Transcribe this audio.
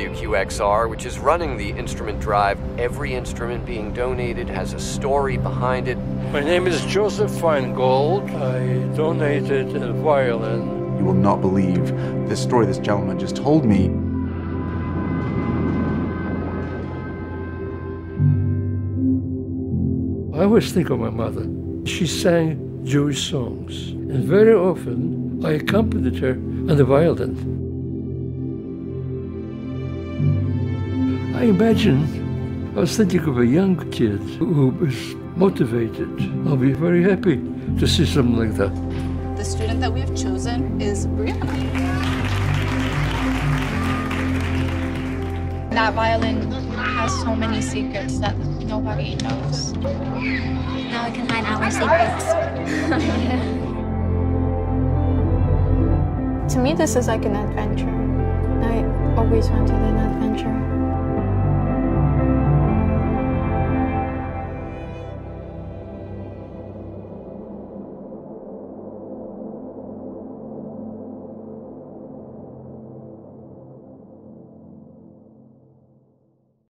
WQXR, which is running the instrument drive. Every instrument being donated has a story behind it. My name is Joseph Feingold. I donated a violin. You will not believe this story this gentleman just told me. I always think of my mother. She sang Jewish songs, and very often I accompanied her on the violin. I imagine I was thinking of a young kid who was motivated. I'll be very happy to see something like that. The student that we have chosen is Brianna. That violin has so many secrets that nobody knows. Now we can find our secrets. to me, this is like an adventure. I always wanted an adventure.